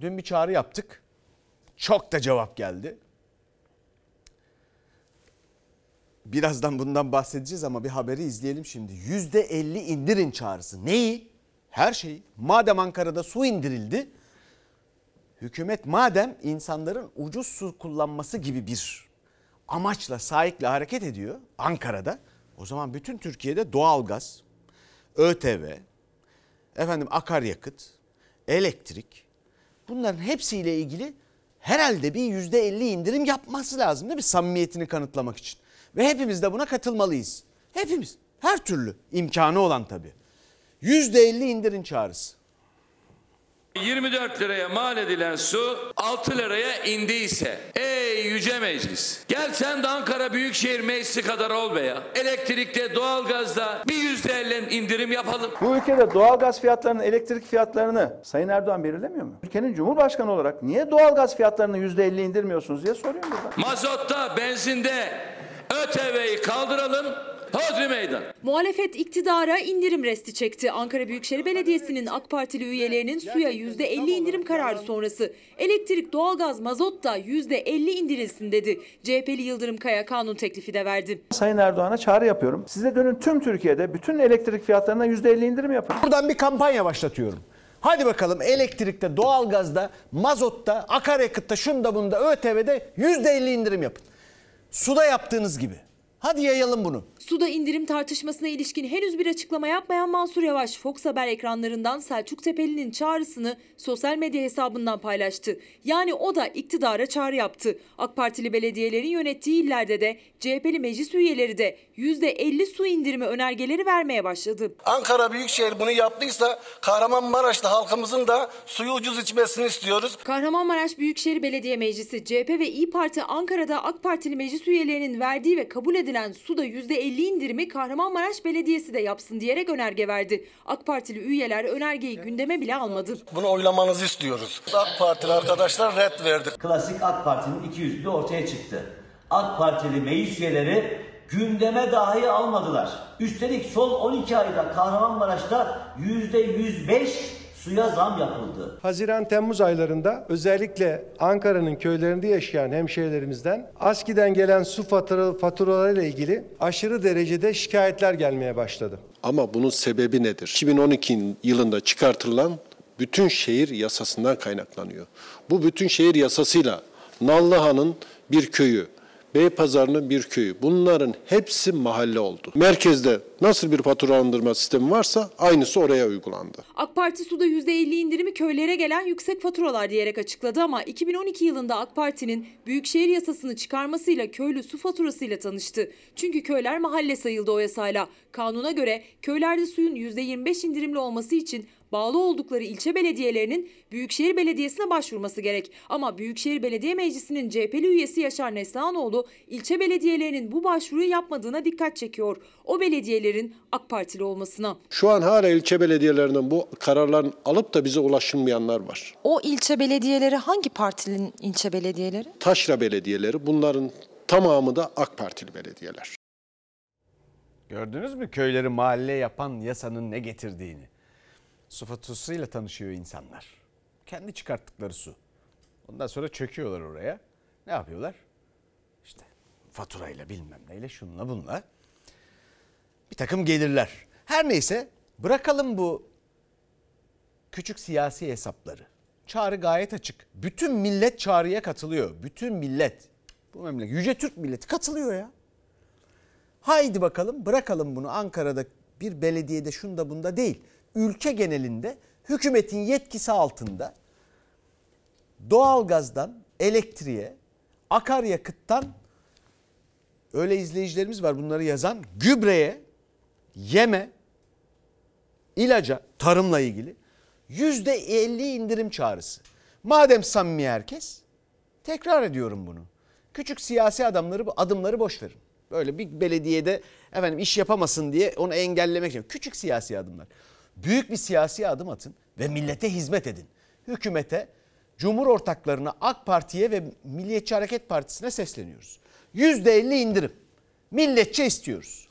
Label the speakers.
Speaker 1: dün bir çağrı yaptık. Çok da cevap geldi. Birazdan bundan bahsedeceğiz ama bir haberi izleyelim şimdi. %50 indirin çağrısı. Neyi? Her şeyi. Madem Ankara'da su indirildi. Hükümet madem insanların ucuz su kullanması gibi bir amaçla, sahikle hareket ediyor Ankara'da. O zaman bütün Türkiye'de doğalgaz, ÖTV, efendim akaryakıt, elektrik bunların hepsiyle ilgili herhalde bir yüzde elli indirim yapması lazım değil mi? Samimiyetini kanıtlamak için. Ve hepimiz de buna katılmalıyız. Hepimiz. Her türlü imkanı olan tabii. Yüzde elli indirin çağrısı.
Speaker 2: 24 liraya mal edilen su 6 liraya indiyse ey yüce meclis gel sen de Ankara Büyükşehir Meclisi kadar ol be ya. Elektrikte doğalgazda bir yüzde elli indirim yapalım.
Speaker 3: Bu ülkede doğalgaz fiyatlarının, elektrik fiyatlarını Sayın Erdoğan belirlemiyor mu? Ülkenin Cumhurbaşkanı olarak niye doğalgaz fiyatlarını %50 indirmiyorsunuz diye soruyorum buradan.
Speaker 2: Mazotta, benzinde ÖTV'yi kaldıralım. Hodri meydan.
Speaker 4: Muhalefet iktidara indirim resti çekti. Ankara Büyükşehir Belediyesi'nin AK Partili üyelerinin suya %50 indirim kararı sonrası elektrik, doğalgaz, mazot da %50 indirilsin dedi. CHP'li Yıldırım Kaya kanun teklifi de verdi.
Speaker 3: Sayın Erdoğan'a çağrı yapıyorum. Size dönün tüm Türkiye'de bütün elektrik fiyatlarına %50 indirim yapın.
Speaker 1: Buradan bir kampanya başlatıyorum. Hadi bakalım elektrikte, doğalgazda, mazotta, akaryakıtta, şunda bunda, ÖTV'de %50 indirim yapın. Suda yaptığınız gibi. Hadi yayalım bunu.
Speaker 4: Suda indirim tartışmasına ilişkin henüz bir açıklama yapmayan Mansur Yavaş, Fox Haber ekranlarından Selçuk Tepeli'nin çağrısını sosyal medya hesabından paylaştı. Yani o da iktidara çağrı yaptı. AK Partili belediyelerin yönettiği illerde de CHP'li meclis üyeleri de %50 su indirimi önergeleri vermeye başladı.
Speaker 5: Ankara Büyükşehir bunu yaptıysa Kahramanmaraş'ta halkımızın da suyu ucuz içmesini istiyoruz.
Speaker 4: Kahramanmaraş Büyükşehir Belediye Meclisi, CHP ve İyi Parti Ankara'da AK Partili meclis üyelerinin verdiği ve kabul edilen suda %50 indirimi Kahramanmaraş Belediyesi de yapsın diyerek önerge verdi. AK Partili üyeler önergeyi gündeme bile almadı.
Speaker 5: Bunu oylamanızı istiyoruz. AK Partili arkadaşlar red verdi.
Speaker 6: Klasik AK Parti'nin iki yüzlülüğü ortaya çıktı. AK Partili meclis üyeleri gündeme dahi almadılar. Üstelik son 12 ayda Kahramanmaraş'ta %105 suya zam yapıldı.
Speaker 7: Haziran-Temmuz aylarında özellikle Ankara'nın köylerinde yaşayan hemşehrilerimizden ASKİ'den gelen su fatura, faturalarıyla ilgili aşırı derecede şikayetler gelmeye başladı.
Speaker 8: Ama bunun sebebi nedir? 2012 yılında çıkartılan bütün şehir yasasından kaynaklanıyor. Bu bütün şehir yasasıyla Nallıhan'ın bir köyü, Beypazarı'nın bir köyü. Bunların hepsi mahalle oldu. Merkezde nasıl bir faturalandırma sistemi varsa aynısı oraya uygulandı.
Speaker 4: AK Parti suda %50 indirimi köylere gelen yüksek faturalar diyerek açıkladı ama 2012 yılında AK Parti'nin Büyükşehir yasasını çıkarmasıyla köylü su faturasıyla tanıştı. Çünkü köyler mahalle sayıldı o yasayla. Kanuna göre köylerde suyun %25 indirimli olması için bağlı oldukları ilçe belediyelerinin Büyükşehir Belediyesi'ne başvurması gerek. Ama Büyükşehir Belediye Meclisi'nin CHP'li üyesi Yaşar Neslihanoğlu ilçe belediyelerinin bu başvuruyu yapmadığına dikkat çekiyor. O belediyelerin AK Partili olmasına.
Speaker 8: Şu an hala ilçe belediyelerinden bu kararların alıp da bize ulaşılmayanlar var.
Speaker 9: O ilçe belediyeleri hangi partinin ilçe belediyeleri?
Speaker 8: Taşra belediyeleri bunların tamamı da AK Partili belediyeler.
Speaker 1: Gördünüz mü köyleri mahalle yapan yasanın ne getirdiğini? Su faturasıyla tanışıyor insanlar. Kendi çıkarttıkları su. Ondan sonra çöküyorlar oraya. Ne yapıyorlar? İşte faturayla bilmem neyle şunla bunla. Bir takım gelirler. Her neyse bırakalım bu küçük siyasi hesapları. Çağrı gayet açık. Bütün millet çağrıya katılıyor. Bütün millet. Bu memleket Yüce Türk milleti katılıyor ya. Haydi bakalım bırakalım bunu Ankara'da bir belediyede şunda bunda değil. Ülke genelinde hükümetin yetkisi altında doğalgazdan elektriğe, akaryakıttan öyle izleyicilerimiz var bunları yazan gübreye, yeme, ilaca, tarımla ilgili yüzde elli indirim çağrısı. Madem samimi herkes tekrar ediyorum bunu. Küçük siyasi adamları adımları boş verin. Böyle bir belediyede efendim iş yapamasın diye onu engellemek için küçük siyasi adımlar. Büyük bir siyasi adım atın ve millete hizmet edin. Hükümete, Cumhur ortaklarına, AK Parti'ye ve Milliyetçi Hareket Partisi'ne sesleniyoruz. %50 indirim. Milletçe istiyoruz.